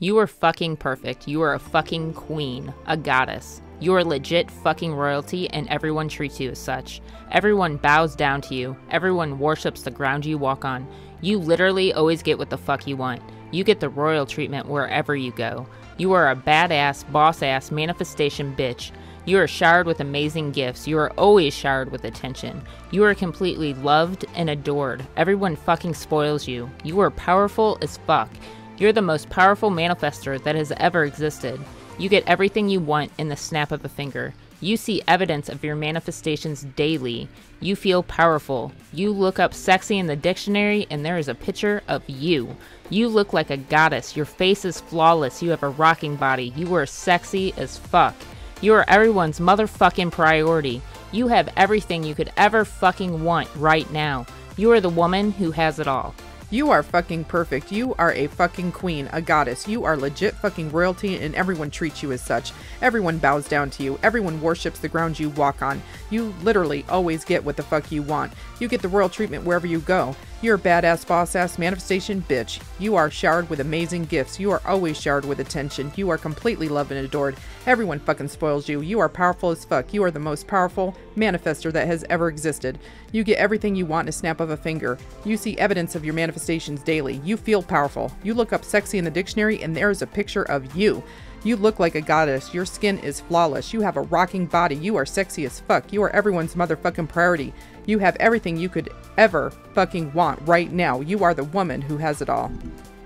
You are fucking perfect. You are a fucking queen, a goddess. You are legit fucking royalty, and everyone treats you as such. Everyone bows down to you. Everyone worships the ground you walk on. You literally always get what the fuck you want. You get the royal treatment wherever you go. You are a badass, boss ass manifestation bitch. You are showered with amazing gifts. You are always showered with attention. You are completely loved and adored. Everyone fucking spoils you. You are powerful as fuck. You're the most powerful manifester that has ever existed. You get everything you want in the snap of a finger. You see evidence of your manifestations daily. You feel powerful. You look up sexy in the dictionary and there is a picture of you. You look like a goddess. Your face is flawless. You have a rocking body. You are sexy as fuck. You are everyone's motherfucking priority. You have everything you could ever fucking want right now. You are the woman who has it all. You are fucking perfect. You are a fucking queen, a goddess. You are legit fucking royalty, and everyone treats you as such. Everyone bows down to you. Everyone worships the ground you walk on. You literally always get what the fuck you want. You get the royal treatment wherever you go. You're a badass boss ass manifestation bitch. You are showered with amazing gifts. You are always showered with attention. You are completely loved and adored. Everyone fucking spoils you. You are powerful as fuck. You are the most powerful manifester that has ever existed. You get everything you want in a snap of a finger. You see evidence of your manifestations daily. You feel powerful. You look up sexy in the dictionary and there is a picture of you. You look like a goddess. Your skin is flawless. You have a rocking body. You are sexy as fuck. You are everyone's motherfucking priority. You have everything you could ever fucking want right now. You are the woman who has it all.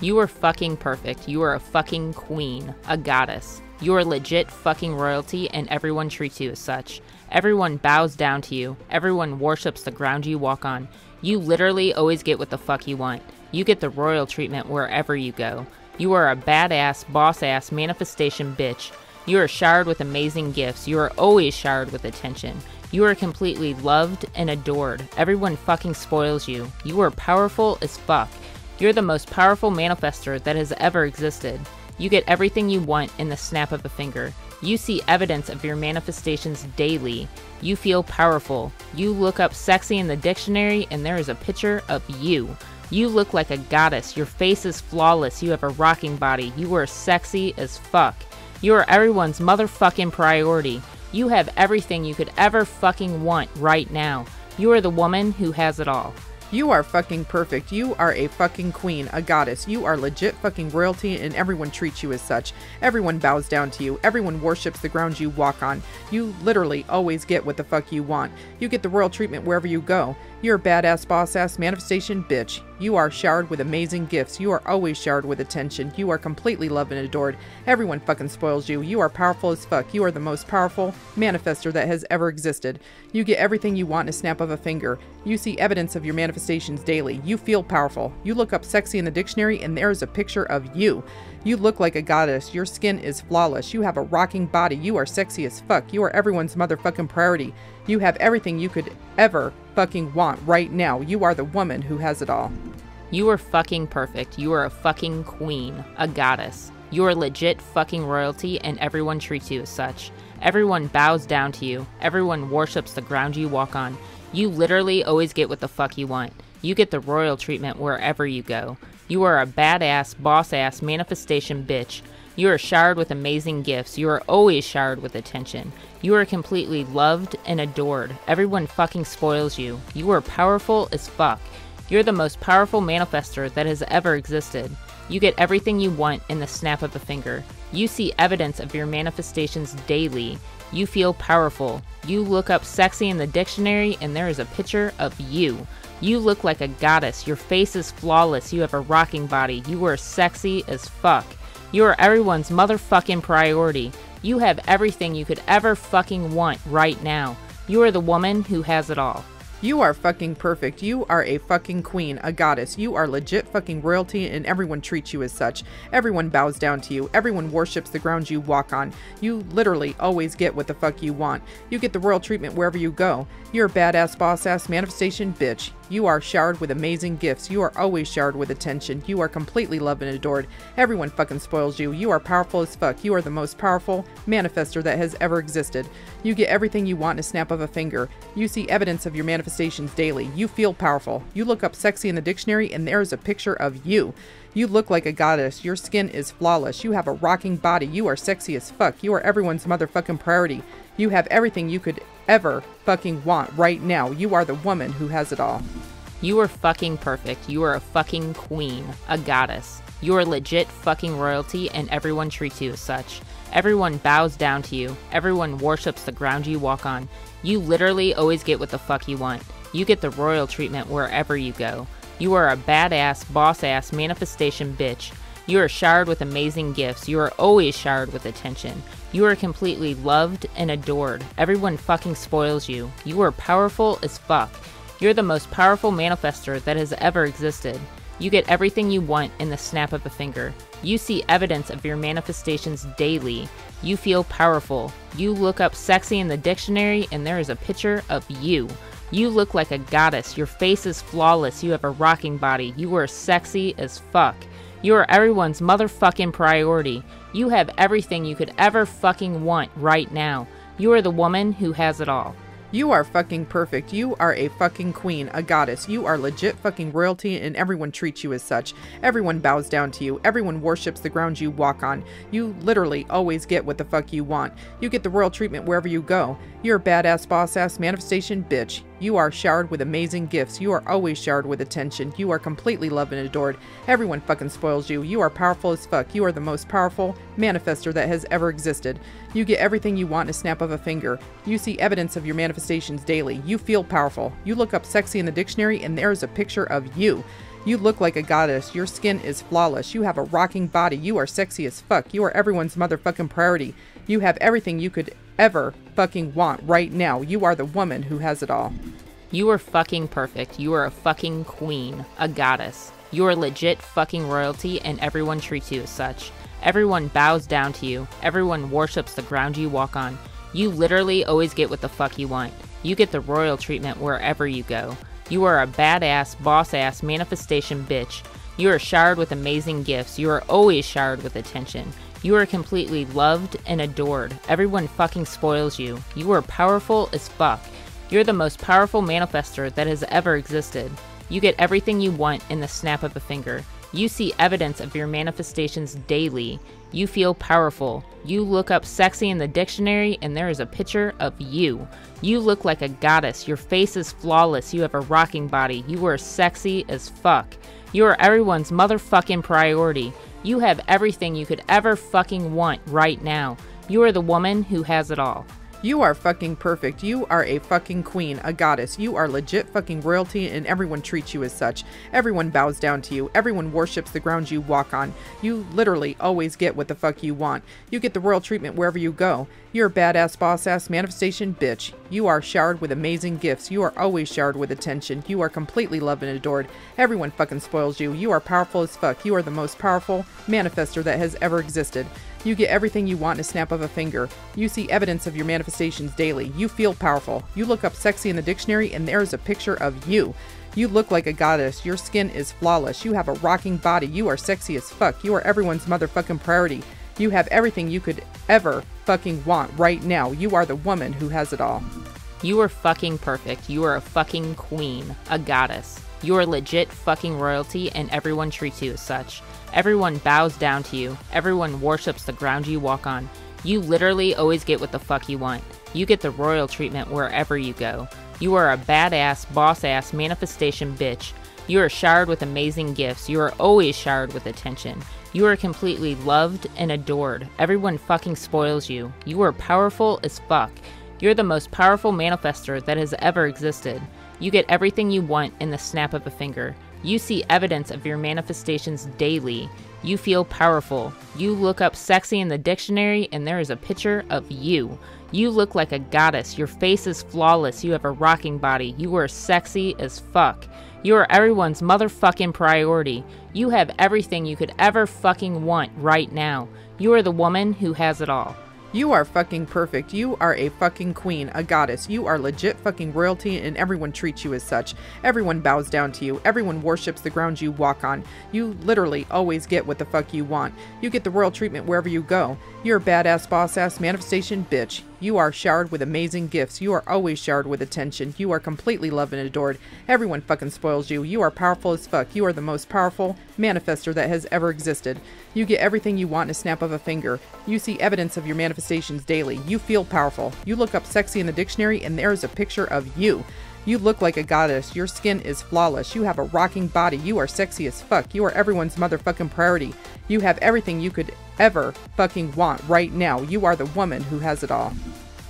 You are fucking perfect. You are a fucking queen, a goddess. You are legit fucking royalty, and everyone treats you as such. Everyone bows down to you. Everyone worships the ground you walk on. You literally always get what the fuck you want. You get the royal treatment wherever you go. You are a badass, boss ass manifestation bitch. You are showered with amazing gifts. You are always showered with attention. You are completely loved and adored. Everyone fucking spoils you. You are powerful as fuck. You're the most powerful manifester that has ever existed. You get everything you want in the snap of a finger. You see evidence of your manifestations daily. You feel powerful. You look up sexy in the dictionary and there is a picture of you. You look like a goddess. Your face is flawless. You have a rocking body. You are sexy as fuck. You are everyone's motherfucking priority. You have everything you could ever fucking want right now. You are the woman who has it all. You are fucking perfect. You are a fucking queen, a goddess. You are legit fucking royalty, and everyone treats you as such. Everyone bows down to you. Everyone worships the ground you walk on. You literally always get what the fuck you want. You get the royal treatment wherever you go. You're a badass boss ass manifestation bitch. You are showered with amazing gifts. You are always showered with attention. You are completely loved and adored. Everyone fucking spoils you. You are powerful as fuck. You are the most powerful manifester that has ever existed. You get everything you want in a snap of a finger. You see evidence of your manifestations daily. You feel powerful. You look up sexy in the dictionary and there is a picture of you. You look like a goddess. Your skin is flawless. You have a rocking body. You are sexy as fuck. You are everyone's motherfucking priority. You have everything you could ever fucking want right now. You are the woman who has it all. You are fucking perfect. You are a fucking queen, a goddess. You are legit fucking royalty, and everyone treats you as such. Everyone bows down to you. Everyone worships the ground you walk on. You literally always get what the fuck you want. You get the royal treatment wherever you go. You are a badass, boss ass manifestation bitch. You are showered with amazing gifts. You are always showered with attention. You are completely loved and adored. Everyone fucking spoils you. You are powerful as fuck. You're the most powerful manifester that has ever existed. You get everything you want in the snap of a finger. You see evidence of your manifestations daily. You feel powerful. You look up sexy in the dictionary and there is a picture of you. You look like a goddess. Your face is flawless. You have a rocking body. You are sexy as fuck. You are everyone's motherfucking priority. You have everything you could ever fucking want right now. You are the woman who has it all. You are fucking perfect. You are a fucking queen, a goddess. You are legit fucking royalty, and everyone treats you as such. Everyone bows down to you. Everyone worships the ground you walk on. You literally always get what the fuck you want. You get the royal treatment wherever you go. You're a badass boss ass manifestation bitch. You are showered with amazing gifts. You are always showered with attention. You are completely loved and adored. Everyone fucking spoils you. You are powerful as fuck. You are the most powerful manifester that has ever existed. You get everything you want in a snap of a finger. You see evidence of your manifestations daily. You feel powerful. You look up sexy in the dictionary and there is a picture of you. You look like a goddess. Your skin is flawless. You have a rocking body. You are sexy as fuck. You are everyone's motherfucking priority. You have everything you could ever fucking want right now. You are the woman who has it all. You are fucking perfect. You are a fucking queen, a goddess. You are legit fucking royalty, and everyone treats you as such. Everyone bows down to you. Everyone worships the ground you walk on. You literally always get what the fuck you want. You get the royal treatment wherever you go. You are a badass, boss ass manifestation bitch. You are showered with amazing gifts. You are always showered with attention. You are completely loved and adored. Everyone fucking spoils you. You are powerful as fuck. You're the most powerful manifester that has ever existed. You get everything you want in the snap of a finger. You see evidence of your manifestations daily. You feel powerful. You look up sexy in the dictionary and there is a picture of you. You look like a goddess. Your face is flawless. You have a rocking body. You are sexy as fuck. You are everyone's motherfucking priority. You have everything you could ever fucking want right now. You are the woman who has it all. You are fucking perfect. You are a fucking queen, a goddess. You are legit fucking royalty, and everyone treats you as such. Everyone bows down to you. Everyone worships the ground you walk on. You literally always get what the fuck you want. You get the royal treatment wherever you go. You're a badass boss ass manifestation bitch. You are showered with amazing gifts. You are always showered with attention. You are completely loved and adored. Everyone fucking spoils you. You are powerful as fuck. You are the most powerful manifester that has ever existed. You get everything you want in a snap of a finger. You see evidence of your manifestations daily. You feel powerful. You look up sexy in the dictionary and there is a picture of you. You look like a goddess. Your skin is flawless. You have a rocking body. You are sexy as fuck. You are everyone's motherfucking priority. You have everything you could ever fucking want right now. You are the woman who has it all. You are fucking perfect. You are a fucking queen, a goddess. You are legit fucking royalty, and everyone treats you as such. Everyone bows down to you. Everyone worships the ground you walk on. You literally always get what the fuck you want. You get the royal treatment wherever you go. You are a badass, boss ass manifestation bitch. You are showered with amazing gifts. You are always showered with attention. You are completely loved and adored. Everyone fucking spoils you. You are powerful as fuck. You're the most powerful manifester that has ever existed. You get everything you want in the snap of a finger. You see evidence of your manifestations daily. You feel powerful. You look up sexy in the dictionary and there is a picture of you. You look like a goddess. Your face is flawless. You have a rocking body. You are sexy as fuck. You are everyone's motherfucking priority. You have everything you could ever fucking want right now. You are the woman who has it all. You are fucking perfect. You are a fucking queen, a goddess. You are legit fucking royalty, and everyone treats you as such. Everyone bows down to you. Everyone worships the ground you walk on. You literally always get what the fuck you want. You get the royal treatment wherever you go. You're a badass boss ass manifestation bitch. You are showered with amazing gifts. You are always showered with attention. You are completely loved and adored. Everyone fucking spoils you. You are powerful as fuck. You are the most powerful manifester that has ever existed. You get everything you want in a snap of a finger. You see evidence of your manifestations daily. You feel powerful. You look up sexy in the dictionary and there is a picture of you. You look like a goddess. Your skin is flawless. You have a rocking body. You are sexy as fuck. You are everyone's motherfucking priority. You have everything you could ever fucking want right now. You are the woman who has it all. You are fucking perfect. You are a fucking queen, a goddess. You are legit fucking royalty, and everyone treats you as such. Everyone bows down to you. Everyone worships the ground you walk on. You literally always get what the fuck you want. You get the royal treatment wherever you go. You are a badass, boss ass manifestation bitch. You are showered with amazing gifts. You are always showered with attention. You are completely loved and adored. Everyone fucking spoils you. You are powerful as fuck. You're the most powerful manifester that has ever existed. You get everything you want in the snap of a finger. You see evidence of your manifestations daily. You feel powerful. You look up sexy in the dictionary and there is a picture of you. You look like a goddess. Your face is flawless. You have a rocking body. You are sexy as fuck. You are everyone's motherfucking priority. You have everything you could ever fucking want right now. You are the woman who has it all. You are fucking perfect. You are a fucking queen, a goddess. You are legit fucking royalty, and everyone treats you as such. Everyone bows down to you. Everyone worships the ground you walk on. You literally always get what the fuck you want. You get the royal treatment wherever you go. You're a badass boss ass manifestation bitch. You are showered with amazing gifts. You are always showered with attention. You are completely loved and adored. Everyone fucking spoils you. You are powerful as fuck. You are the most powerful manifester that has ever existed. You get everything you want in a snap of a finger. You see evidence of your manifestations daily. You feel powerful. You look up sexy in the dictionary and there is a picture of you. You look like a goddess. Your skin is flawless. You have a rocking body. You are sexy as fuck. You are everyone's motherfucking priority. You have everything you could ever fucking want right now. You are the woman who has it all.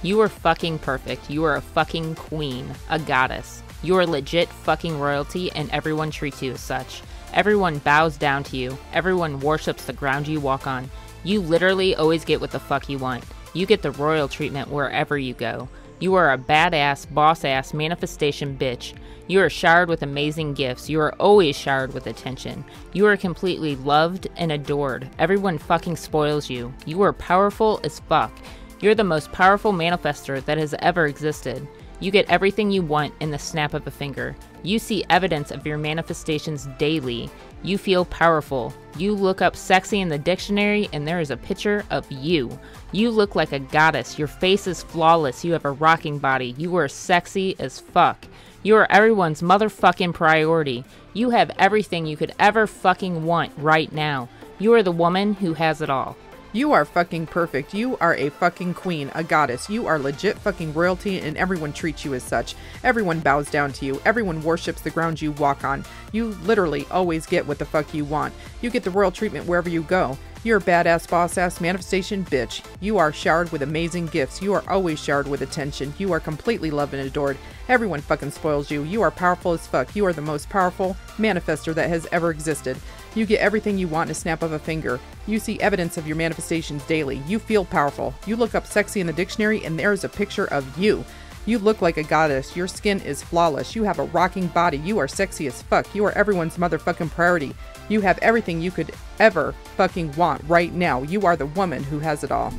You are fucking perfect. You are a fucking queen, a goddess. You are legit fucking royalty, and everyone treats you as such. Everyone bows down to you. Everyone worships the ground you walk on. You literally always get what the fuck you want. You get the royal treatment wherever you go. You are a badass, boss ass manifestation bitch. You are showered with amazing gifts. You are always showered with attention. You are completely loved and adored. Everyone fucking spoils you. You are powerful as fuck. You're the most powerful manifester that has ever existed. You get everything you want in the snap of a finger. You see evidence of your manifestations daily. You feel powerful. You look up sexy in the dictionary and there is a picture of you. You look like a goddess. Your face is flawless. You have a rocking body. You are sexy as fuck. You are everyone's motherfucking priority. You have everything you could ever fucking want right now. You are the woman who has it all. You are fucking perfect. You are a fucking queen, a goddess. You are legit fucking royalty, and everyone treats you as such. Everyone bows down to you. Everyone worships the ground you walk on. You literally always get what the fuck you want. You get the royal treatment wherever you go. You're a badass boss ass manifestation bitch. You are showered with amazing gifts. You are always showered with attention. You are completely loved and adored. Everyone fucking spoils you. You are powerful as fuck. You are the most powerful manifester that has ever existed. You get everything you want in a snap of a finger. You see evidence of your manifestations daily. You feel powerful. You look up sexy in the dictionary and there is a picture of you. You look like a goddess. Your skin is flawless. You have a rocking body. You are sexy as fuck. You are everyone's motherfucking priority. You have everything you could ever fucking want right now. You are the woman who has it all.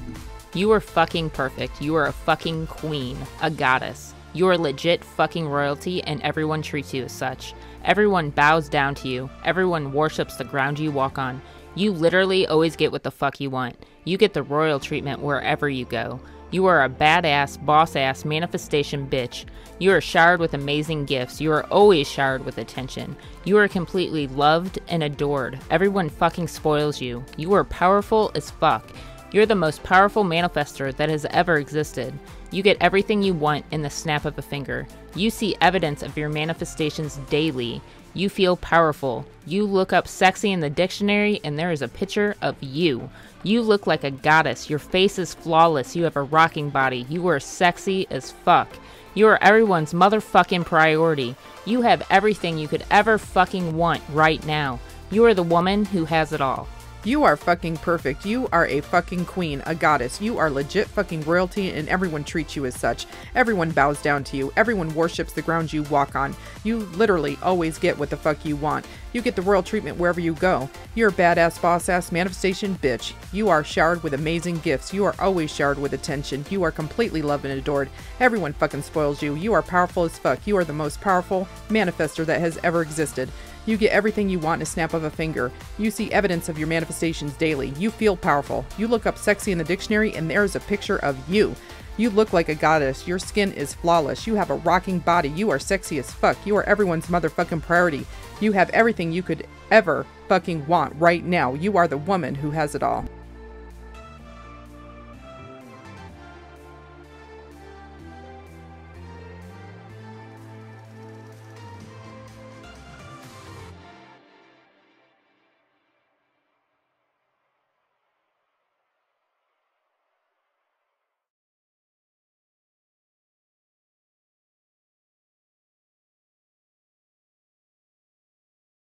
You are fucking perfect. You are a fucking queen, a goddess. You are legit fucking royalty, and everyone treats you as such. Everyone bows down to you. Everyone worships the ground you walk on. You literally always get what the fuck you want. You get the royal treatment wherever you go. You are a badass, boss ass manifestation bitch. You are showered with amazing gifts. You are always showered with attention. You are completely loved and adored. Everyone fucking spoils you. You are powerful as fuck. You're the most powerful manifester that has ever existed. You get everything you want in the snap of a finger. You see evidence of your manifestations daily. You feel powerful. You look up sexy in the dictionary and there is a picture of you. You look like a goddess. Your face is flawless. You have a rocking body. You are sexy as fuck. You are everyone's motherfucking priority. You have everything you could ever fucking want right now. You are the woman who has it all. You are fucking perfect. You are a fucking queen, a goddess. You are legit fucking royalty, and everyone treats you as such. Everyone bows down to you. Everyone worships the ground you walk on. You literally always get what the fuck you want. You get the royal treatment wherever you go. You're a badass boss ass manifestation bitch. You are showered with amazing gifts. You are always showered with attention. You are completely loved and adored. Everyone fucking spoils you. You are powerful as fuck. You are the most powerful manifester that has ever existed. You get everything you want in a snap of a finger. You see evidence of your manifestations daily. You feel powerful. You look up sexy in the dictionary and there is a picture of you. You look like a goddess. Your skin is flawless. You have a rocking body. You are sexy as fuck. You are everyone's motherfucking priority. You have everything you could ever fucking want right now. You are the woman who has it all.